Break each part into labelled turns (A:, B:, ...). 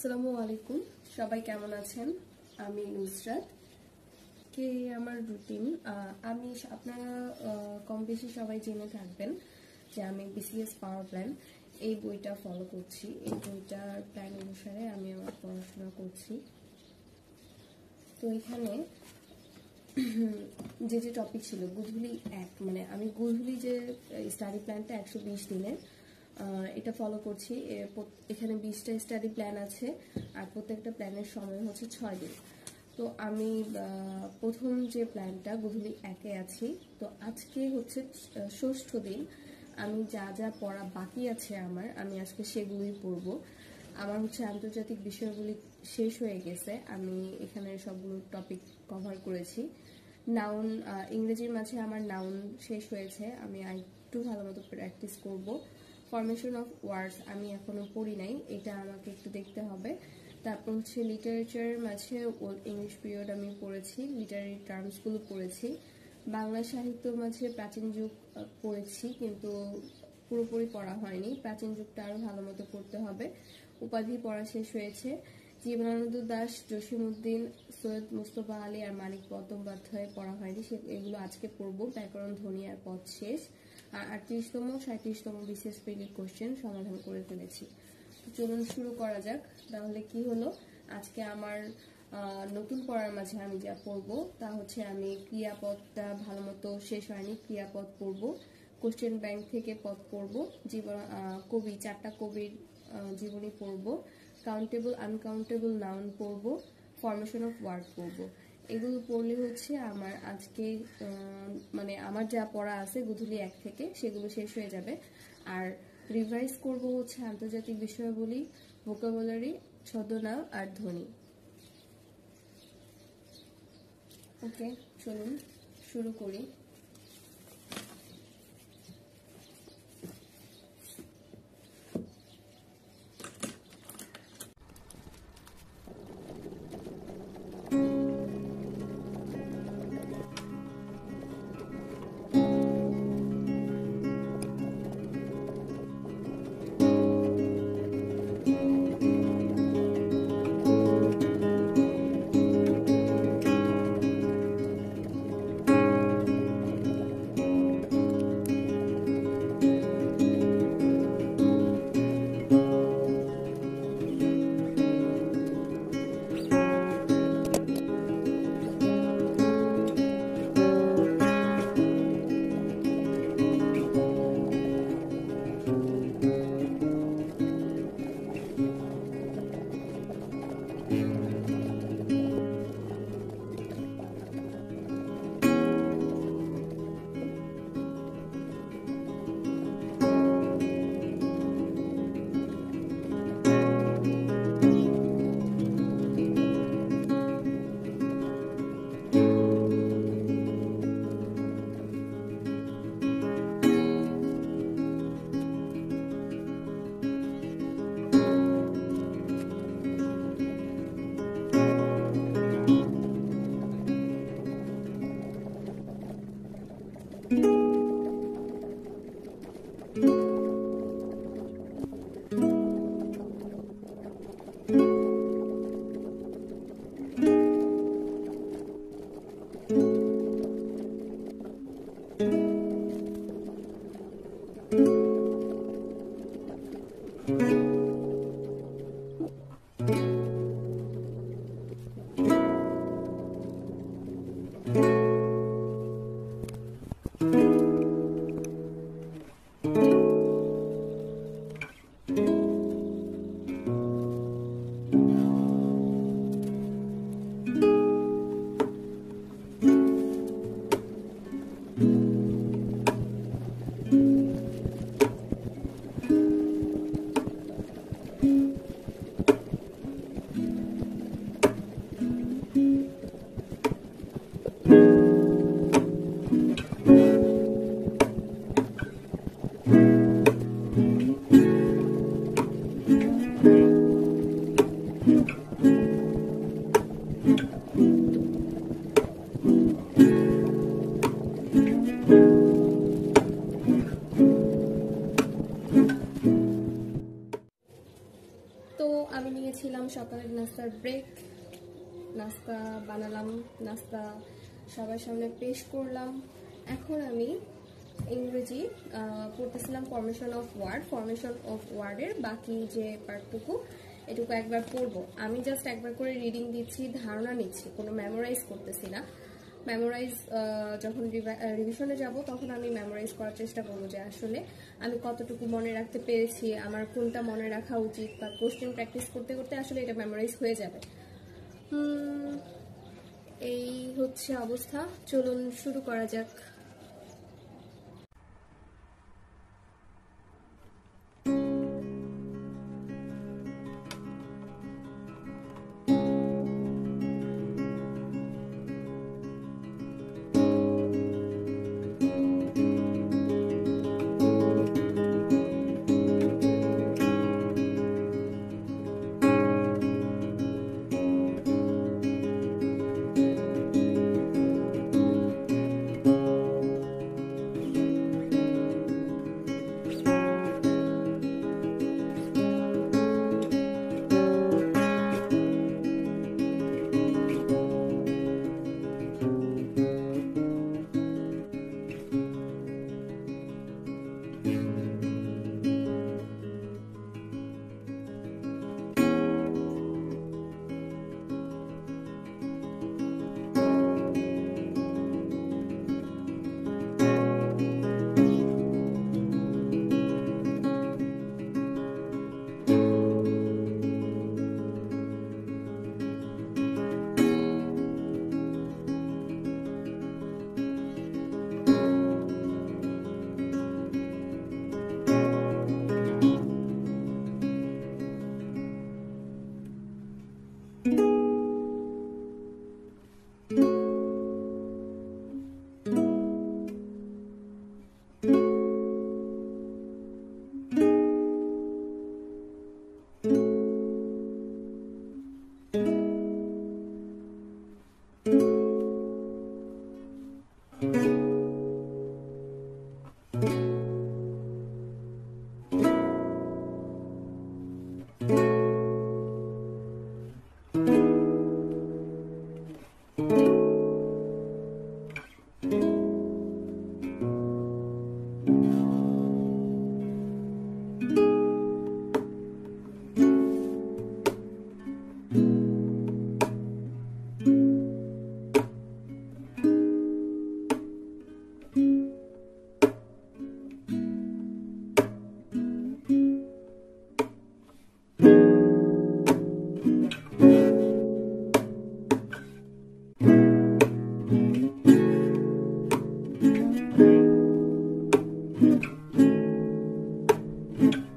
A: আসসালামু আলাইকুম। সবাই কেমন আছেন? আমি নুসরাত। কে আমার রুটিন? আমি আপনারা কম বেশি সবাই জেনে থাকবেন যে আমি বিসিএস পাওয়ার প্ল্যান এই বইটা ফলো করছি। এই বইটার প্ল্যান অনুসারে আমি আমার পড়াশোনা করছি। তো এখানে যে যে টপিক ছিল গুধুলি এক মানে আমি গুধুলি যে স্টাডি প্ল্যানটা একশো বিশ দিনের এটা ফলো করছি। এখানে বিশটা স্টাডি প্ল্যান আছে আর প্রত্যেকটা প্ল্যানের সময় হচ্ছে ছয় দিন। তো আমি প্রথম যে প্ল্যানটা গুধুলি একে আছি। তো আজকে হচ্ছে ষষ্ঠ দিন। আমি যা যা পড়া বাকি আছে আমার, আমি আজকে সেগুলোই পড়ব। আমার হচ্ছে আন্তর্জাতিক বিষয়গুলি শেষ হয়ে গেছে। আমি এখানে সবগুলো টপিক কভার করেছি। নাউন ইংরেজির মাঝে আমার নাউন শেষ হয়েছে। আমি আর একটু ভালো মতো প্র্যাকটিস করব। ফরমেশন অফ ওয়ার্ডস আমি এখনও পড়ি নাই, এটা আমাকে একটু দেখতে হবে। তারপর হচ্ছে লিটারেচারের মাঝে ওল্ড ইংলিশ পিরিয়ড আমি পড়েছি লিটারারি টার্মসগুলো পড়েছি। বাংলা সাহিত্য মাঝে প্রাচীন যুগ পড়েছি, কিন্তু পুরোপুরি পড়া হয়নি। প্রাচীন যুগটা আরও ভালো মতো পড়তে হবে। উপাধি পড়া শেষ হয়েছে। জীবনানন্দ দাস, জসিমউদ্দিন, সৈয়দ মুস্তফা আলী আর মানিক বন্দ্যোপাধ্যায় পড়া হয়নি। সে, এগুলো আজকে পড়ব ব্যাকরণ ধ্বনি আর পথ শেষ। আটত্রিশতম সাঁত্রিশতম বিশেষ পিরিয়ড কোশ্চেন সমাধান করে ফেলেছি। চলুন শুরু করা যাক। তাহলে কি হলো? আজকে আমার নতুন পড়ার মাঝে আমি যা পড়ব তা হচ্ছে আমি ক্রিয়াপদটা ভালো মতো শেষ হয়নি, ক্রিয়াপদ পড়ব। কোশ্চেন ব্যাংক থেকে পদ পড়ব। জীবন কবি, চারটা কবির জীবনী পড়ব। কাউন্টেবল আনকাউন্টেবল নাউন পড়ব। ফরমেশন অফ ওয়ার্ড পড়ব। এগুলো পড়লে হচ্ছে আমার আজকে মানে আমার যা পড়া আছে গুধুলি এক থেকে, সেগুলো শেষ হয়ে যাবে। আর রিভাইজ করব হচ্ছে আন্তর্জাতিক বিষয়গুলি ভোকাবুলারি, ছদ্মনাম আর ধ্বনি। ওকে, চলুন, শুরু করি। নাস্তার ব্রেক নাস্তা বানালাম, নাস্তা সবার সামনে পেশ করলাম। এখন আমি ইংরেজি পড়তেছিলাম formation of word formation of ওয়ার্ডের বাকি যে পার্টটুকু এটুকু একবার পড়ব। আমি জাস্ট একবার করে রিডিং দিচ্ছি, ধারণা নিচ্ছি, কোনো মেমোরাইজ করতেছি না। মেমোরাইজ যখন রিভিশনে যাব, তখন আমি মেমোরাইজ করার চেষ্টা করব যে আসলে আমি কতটুকু মনে রাখতে পেরেছি, আমার কোনটা মনে রাখা উচিত বা কোশ্চেন প্র্যাকটিস করতে করতে আসলে এটা মেমোরাইজ হয়ে যাবে। এই হচ্ছে অবস্থা। চলুন শুরু করা যাক। Thank mm -hmm. you.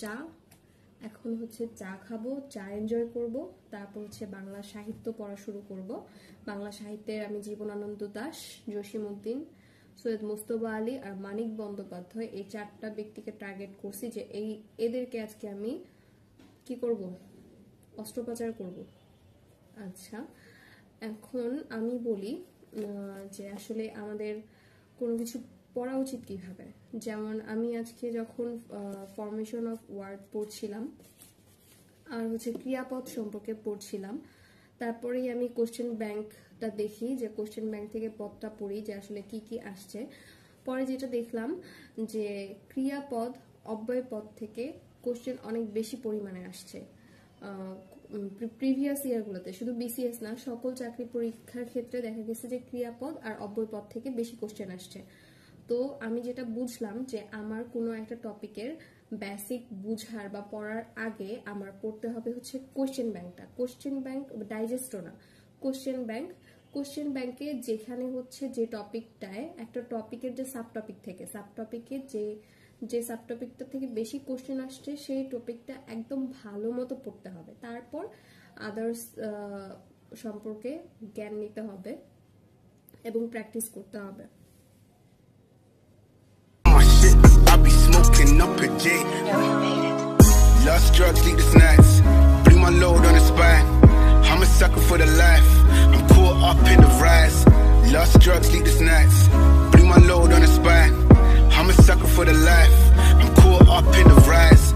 A: চা। এখন হচ্ছে চা খাব, চা এনজয় করব। তারপর হচ্ছে বাংলা সাহিত্য পড়া শুরু করব। বাংলা সাহিত্যের আমি জীবনানন্দ দাস, জসিমউদ্দিন, সৈয়দ মুস্তফা আলী আর মানিক বন্দ্যোপাধ্যায় এই চারটা ব্যক্তিকে টার্গেট করছি যে এই, এদেরকে আজকে আমি কি করব? অস্ত্রোপচার করব। আচ্ছা এখন আমি বলি যে আসলে আমাদের কোনো কিছু পড়া উচিত কীভাবে? যেমন আমি আজকে যখন ফরমেশন অফ ওয়ার্ড পড়ছিলাম, আর হচ্ছে ক্রিয়াপদ সম্পর্কে পড়ছিলাম, তারপরেই আমি কোশ্চেন ব্যাংকটা দেখি, যে কোশ্চেন ব্যাংক থেকে পদটা পড়ি, যে আসলে কি কি আসছে। পরে যেটা দেখলাম, যে ক্রিয়াপদ অব্যয় পদ থেকে কোশ্চেন অনেক বেশি পরিমাণে আসছে। প্রিভিয়াস ইয়ারগুলোতে শুধু বিসিএস না, সকল চাকরি পরীক্ষার ক্ষেত্রে দেখা গেছে যে ক্রিয়াপদ আর অব্যয় পদ থেকে বেশি কোশ্চেন আসছে। তো আমি যেটা বুঝলাম যে আমার কোনো একটা টপিকের বেসিক বুঝার বা পড়ার আগে আমার পড়তে হবে হচ্ছে কোশ্চেন ব্যাংকটা কোশ্চেন ব্যাংক ডাইজেস্টও না। কোশ্চেন ব্যাংক কোশ্চেন ব্যাংকে যেখানে হচ্ছে যে টপিকটায় একটা টপিকের যে সাব টপিক থেকে সাব টপিকে যে যে সাব টপিকটা থেকে বেশি কোশ্চেন আসছে, সেই টপিকটা একদম ভালো মতো পড়তে হবে। তারপর আদার্স সম্পর্কে জ্ঞান নিতে হবে এবং প্র্যাকটিস করতে হবে। Up a J. Lost drugs, sleepless nights. Blew my load on the spine. I'm a sucker for the life. I'm caught up in the rise. Lost drugs, sleepless nights. Blew my load on the spine. I'm a sucker for the life. I'm caught up in the rise.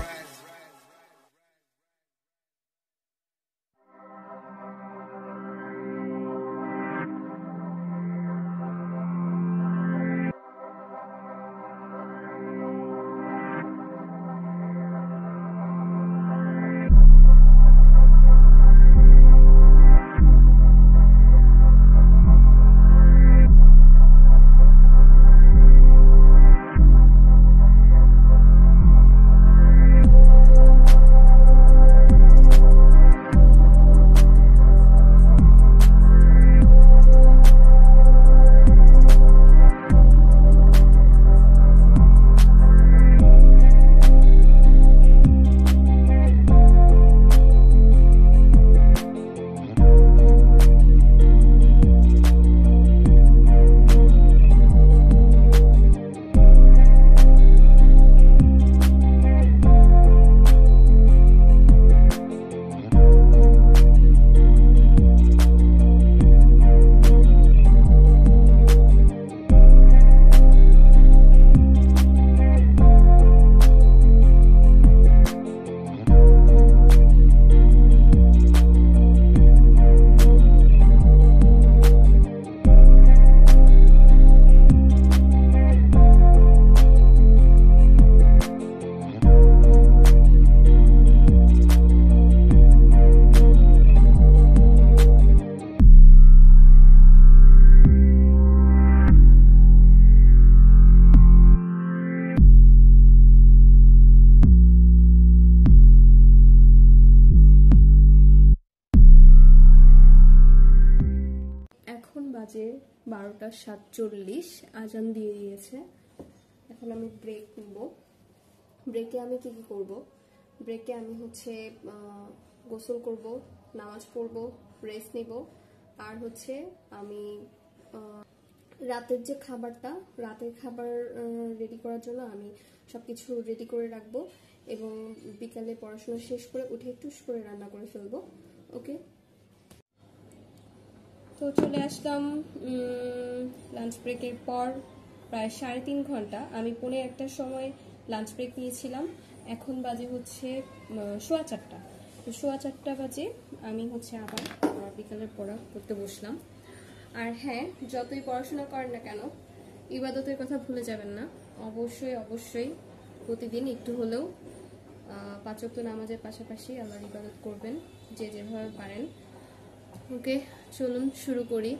A: সাতচল্লিশ আজান দিয়ে দিয়েছে। এখন আমি break নিব। ব্রেকে আমি কি কি করব? ব্রেকে আমি হচ্ছে গোসল করব, নামাজ পড়ব রেস্ট নিব। আর হচ্ছে আমি রাতের যে খাবারটা, রাতের খাবার রেডি করার জন্য আমি সব কিছু রেডি করে রাখব এবং বিকালে পড়াশোনা শেষ করে উঠে একটু করে রান্না করে ফেলব। ওকে তো চলে আসলাম লাঞ্চ ব্রেকের পর প্রায় সাড়ে তিন ঘণ্টা। আমি পৌনে একটার সময় লাঞ্চ ব্রেক নিয়েছিলাম। এখন বাজে হচ্ছে সোয়া চারটা। তো সোয়া চারটা বাজে, আমি হচ্ছে আবার বিকালের পড়া করতে বসলাম। আর হ্যাঁ যতই পড়াশোনা করেন না কেন, ইবাদতের কথা ভুলে যাবেন না। অবশ্যই অবশ্যই প্রতিদিন একটু হলেও পাঁচক্ত নামাজের পাশাপাশি আল্লাহর ইবাদত করবেন, যে যেভাবে পারেন। ওকে চলুন শুরু করি।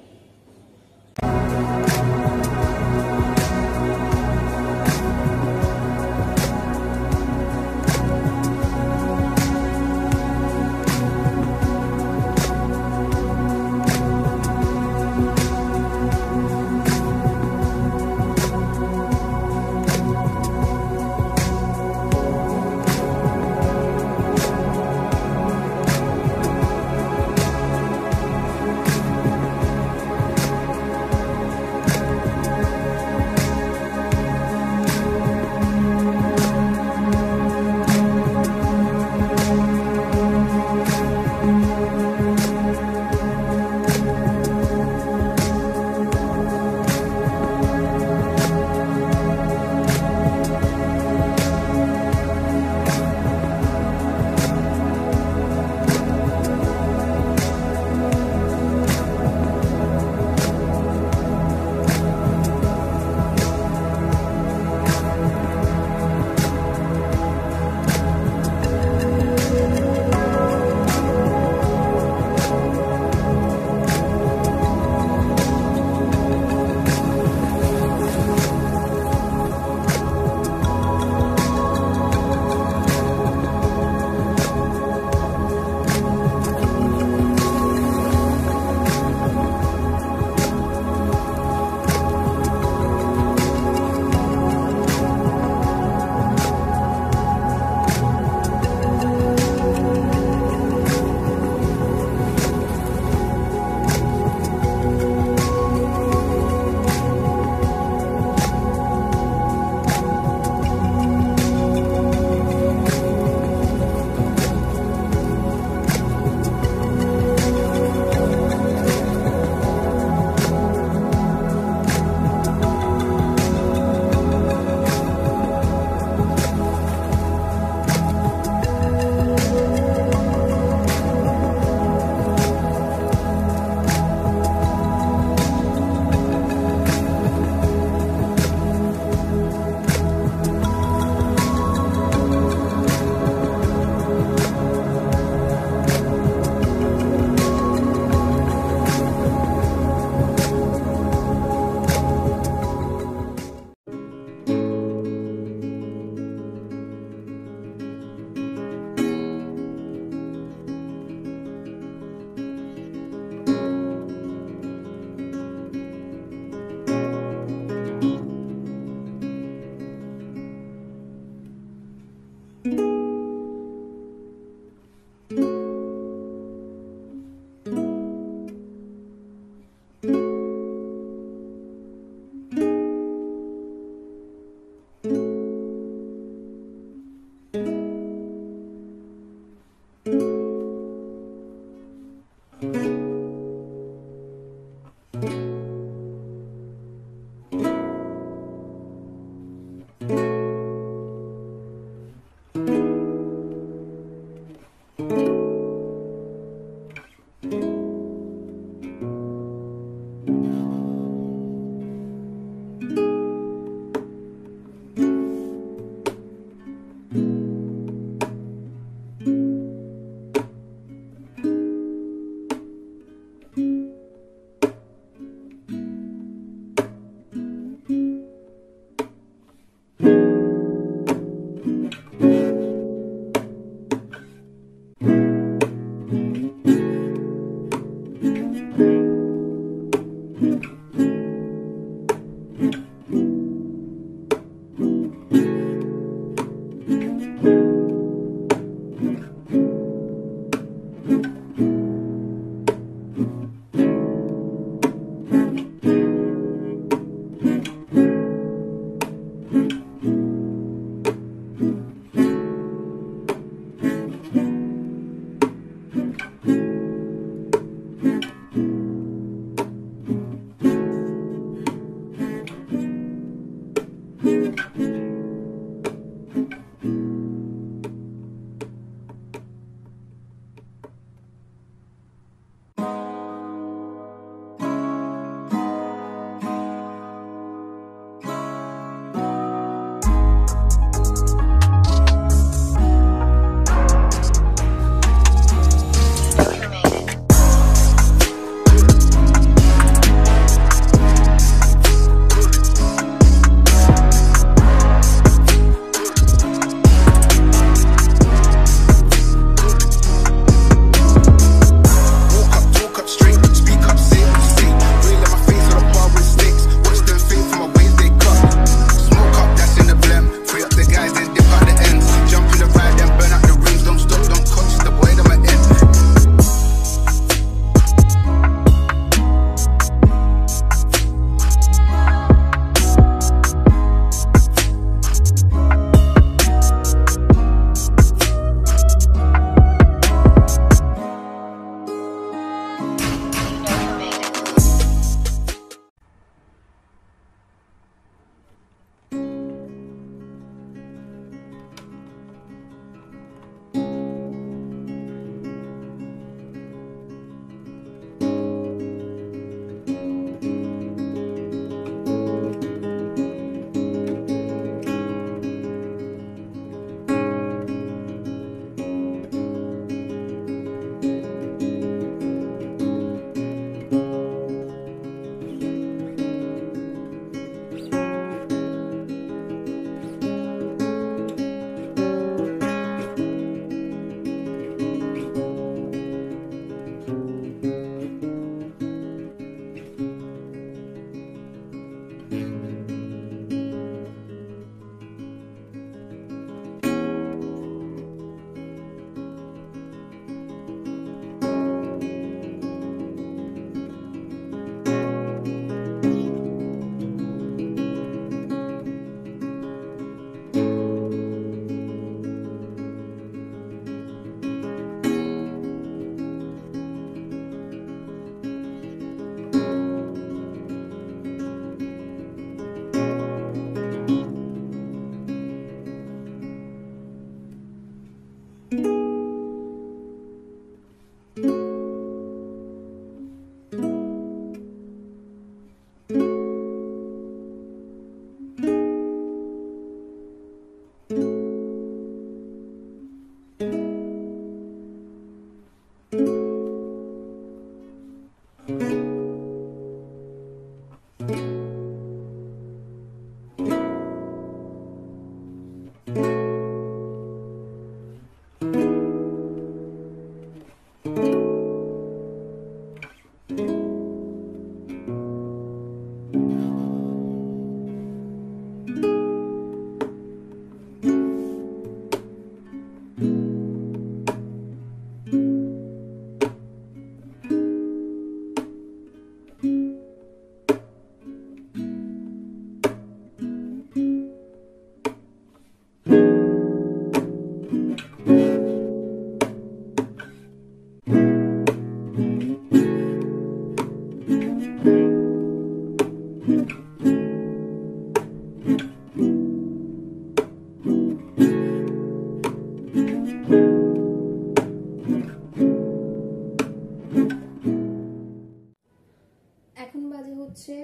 A: হচ্ছে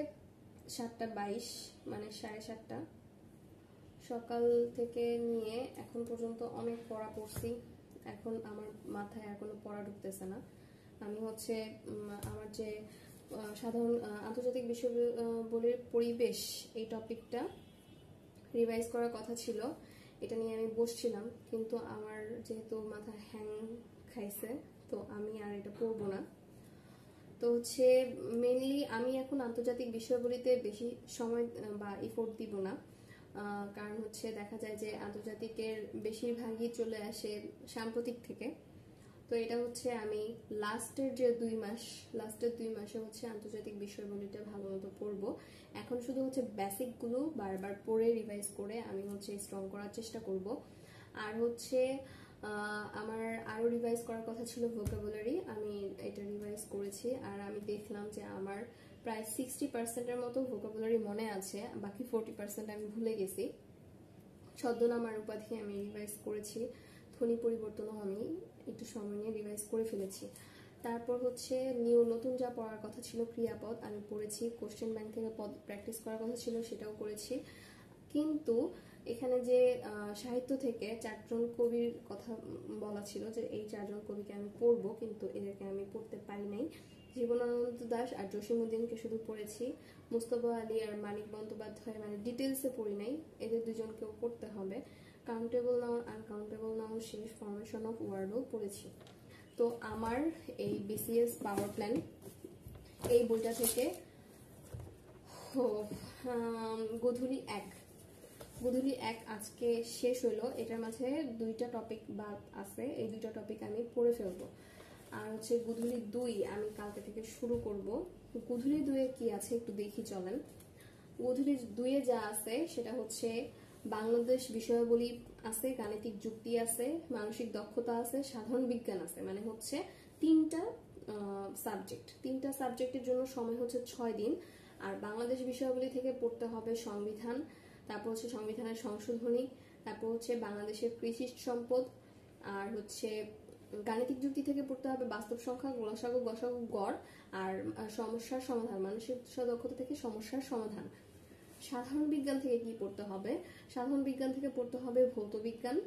A: সাতটা বাইশ মানে সাড়ে সাতটা। সকাল থেকে নিয়ে এখন পর্যন্ত অনেক পড়া পড়ছি। এখন আমার মাথায় আর কোনো পড়া ঢুকতেছে না। আমি হচ্ছে আমার যে সাধারণ আন্তর্জাতিক বিশ্ববিদ্যালয়ের পরিবেশ এই টপিকটা রিভাইজ করার কথা ছিল। এটা নিয়ে আমি বসছিলাম, কিন্তু আমার যেহেতু মাথা হ্যাং খাইছে, তো আমি আর এটা পড়ব না। তো হচ্ছে মেনলি আমি এখন আন্তর্জাতিক বিষয়গুলিতে বেশি সময় বা ইফোর্ট দিব না। কারণ হচ্ছে দেখা যায় যে আন্তর্জাতিকের বেশিরভাগই চলে আসে সাম্প্রতিক থেকে। তো এটা হচ্ছে আমি লাস্টের যে দুই মাস লাস্টের দুই মাসে হচ্ছে আন্তর্জাতিক বিষয়গুলিটা ভালো মতো পড়ব। এখন শুধু হচ্ছে বেসিকগুলো বারবার পড়ে রিভাইজ করে আমি হচ্ছে স্ট্রং করার চেষ্টা করব। আর হচ্ছে আমার আরও রিভাইজ করার কথা ছিল ভোকাবুলারি আমি এটা রিভাইজ করেছি, আর আমি দেখলাম যে আমার প্রায় সিক্সটি পার্সেন্টের মতো ভোকাবুলারি মনে আছে, বাকি ফোরটি পার্সেন্ট আমি ভুলে গেছি। ছদ্মনাম আর উপাধি আমি রিভাইজ করেছি, ধ্বনি পরিবর্তনও আমি একটু সময় নিয়ে রিভাইজ করে ফেলেছি। তারপর হচ্ছে নিউ নতুন যা পড়ার কথা ছিল ক্রিয়াপদ, আমি পড়েছি কোশ্চেন ব্যাংক থেকে পদ প্র্যাকটিস করার কথা ছিল, সেটাও করেছি। কিন্তু এখানে যে সাহিত্য থেকে চারজন কবির কথা বলা ছিল যে, এই চারজন কবিকে আমি পড়ব, কিন্তু এদেরকে আমি পড়তে পারি নাই। জীবনানন্দ দাস আর জসিমুদ্দিনকে শুধু পড়েছি। মুস্তফা আলী আর মানিক বন্দ্যোপাধ্যায় মানে ডিটেলসে পড়ি নাই। এদের দুজনকেও পড়তে হবে। কাউন্টেবল নাউন আনকাউন্টেবল নাউন শেষ ফরমেশন অফ ওয়ার্ডও পড়েছি। তো আমার এই বিসিএস পাওয়ার প্ল্যান এই বইটা থেকে গধূলি এক। গধূলি এক আজকে শেষ হলো এটার মাঝে দুইটা টপিক বাদ আছে। এই দুইটা টপিক আমি পড়ে ফেলব। আর হচ্ছে গুধুলি দুই আমি কালকে থেকে শুরু করব। গুধুলি দুয়ে কি আছে একটু দেখি চলেন। গুধুলি দুয়ে যা আছে সেটা হচ্ছে বাংলাদেশ বিষয়াবলী আছে, গাণিতিক যুক্তি আছে, মানসিক দক্ষতা আছে, সাধারণ বিজ্ঞান আছে। মানে হচ্ছে তিনটা সাবজেক্ট তিনটা সাবজেক্টের জন্য সময় হচ্ছে ছয় দিন। আর বাংলাদেশ বিষয়াবলী থেকে পড়তে হবে সংবিধান। তারপর হচ্ছে সংবিধানের সংশোধনী, তারপর হচ্ছে বাংলাদেশের কৃষি সম্পদ, আর হচ্ছে গাণিতিক যুক্তি থেকে পড়তে হবে বাস্তব সংখ্যা গোলাসাগু গসাগু গড়, আর সমস্যার সমাধান মানসিক দক্ষতা থেকে সমস্যার সমাধান। সাধারণ বিজ্ঞান থেকে কি পড়তে হবে? সাধারণ বিজ্ঞান থেকে পড়তে হবে ভৌত বিজ্ঞান।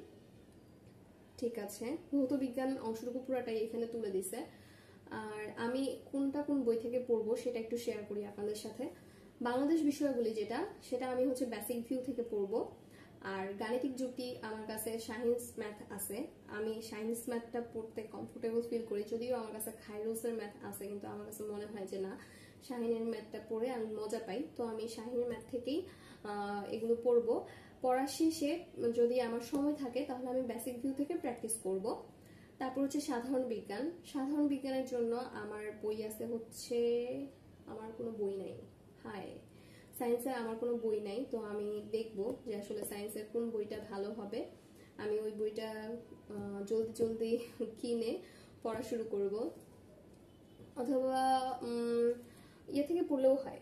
A: ঠিক আছে, ভৌত বিজ্ঞান অংশটুকু পুরাটাই এখানে তুলে দিছে। আর আমি কোনটা কোন বই থেকে পড়ব সেটা একটু শেয়ার করি আপনাদের সাথে। বাংলাদেশ বিষয়গুলি যেটা, সেটা আমি হচ্ছে বেসিক ভিউ থেকে পড়ব। আর গাণিতিক যুক্তি আমার কাছে সায়েন্স ম্যাথ আছে। আমি সায়েন্স ম্যাথটা পড়তে কমফোর্টেবল ফিল করি, যদিও আমার কাছে খাইরোসের ম্যাথ আছে, কিন্তু আমার কাছে মনে হয় যে না, শাহিনের ম্যাথটা পড়ে আমি মজা পাই। তো আমি শাহিনের ম্যাথ থেকেই এগুলো পড়ব। পড়ার শেষে যদি আমার সময় থাকে, তাহলে আমি বেসিক ভিউ থেকে প্র্যাকটিস করব। তারপর হচ্ছে সাধারণ বিজ্ঞান। সাধারণ বিজ্ঞানের জন্য আমার বই আছে হচ্ছে, আমার কোনো বই নাই। হায় সায়েন্সের আমার কোনো বই নাই, তো আমি দেখব যে আসলে সায়েন্সের কোন বইটা ভালো হবে। আমি ওই বইটা জলদি জলদি কিনে পড়া শুরু করব। অথবা ইয়ে থেকে পড়লেও হয়।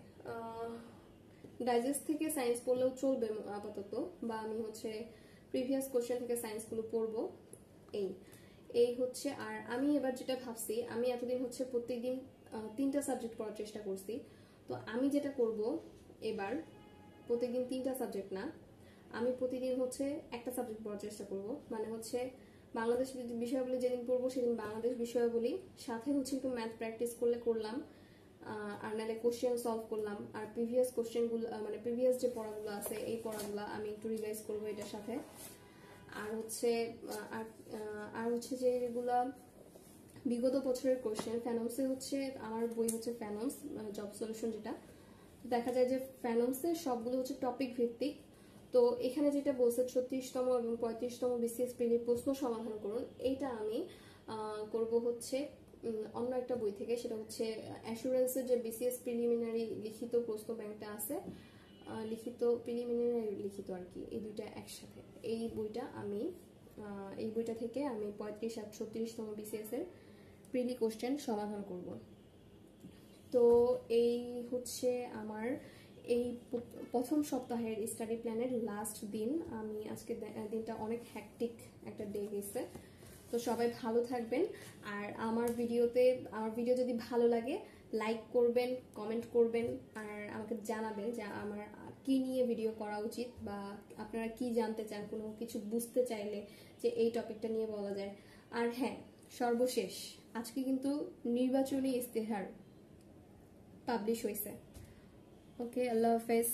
A: ডাইজেস্ট থেকে সায়েন্স পড়লেও চলবে আপাতত, বা আমি হচ্ছে প্রিভিয়াস কোশ্চেন থেকে সায়েন্সগুলো পড়ব। এই এই হচ্ছে, আর আমি এবার যেটা ভাবছি, আমি এতদিন হচ্ছে প্রত্যেকদিন তিনটা সাবজেক্ট পড়ার চেষ্টা করছি। তো আমি যেটা করব এবার, প্রতিদিন তিনটা সাবজেক্ট না, আমি প্রতিদিন হচ্ছে একটা সাবজেক্ট পড়ার চেষ্টা করব। মানে হচ্ছে বাংলাদেশ বিষয়গুলি যেদিন পড়ব সেদিন বাংলাদেশ বিষয়গুলি সাথে হচ্ছে একটু ম্যাথ প্র্যাকটিস করলে করলাম আর নাহলে কোশ্চেন সলভ করলাম। আর প্রিভিয়াস কোশ্চেনগুলো মানে প্রিভিয়াস যে পড়াগুলো আছে, এই পড়াগুলো আমি একটু রিভাইজ করব এটার সাথে। আর হচ্ছে আর হচ্ছে যেগুলো বিগত বছরের কোশ্চেন ফ্যানমসে হচ্ছে আমার বই হচ্ছে ফ্যানমস জব সলিউশন যেটা। দেখা যায় যে ফ্যানমসের সবগুলো হচ্ছে টপিক ভিত্তিক। তো এখানে যেটা বলছে, ছত্রিশতম এবং পঁয়ত্রিশতম বিসিএস প্রিলির প্রশ্ন সমাধান করুন। এইটা আমি করব হচ্ছে অন্য একটা বই থেকে, সেটা হচ্ছে অ্যাসুরেন্সের যে বিসিএস প্রিলিমিনারি লিখিত প্রশ্ন ব্যাংকটা আছে লিখিত প্রিলিমিনারি লিখিত আর কি, এই দুইটা একসাথে। এই বইটা আমি এই বইটা থেকে আমি পঁয়ত্রিশ আর ছত্রিশতম বিসিএস এর প্রিলি কোশ্চেন সমাধান করব। তো এই হচ্ছে আমার এই প্রথম সপ্তাহের স্টাডি প্ল্যানের লাস্ট দিন। আমি আজকে দিনটা অনেক হ্যাকটিক একটা ডে গেছে। তো সবাই ভালো থাকবেন। আর আমার ভিডিওতে আমার ভিডিও যদি ভালো লাগে লাইক করবেন কমেন্ট করবেন, আর আমাকে জানাবেন যে আমার কি নিয়ে ভিডিও করা উচিত বা আপনারা কি জানতে চান, কোনো কিছু বুঝতে চাইলে যে এই টপিকটা নিয়ে বলা যায়। আর হ্যাঁ সর্বশেষ। আজকে কিন্তু নির্বাচনী ইস্তেহার পাবলিশ হয়েছে ওকে আল্লাহ হাফেজ।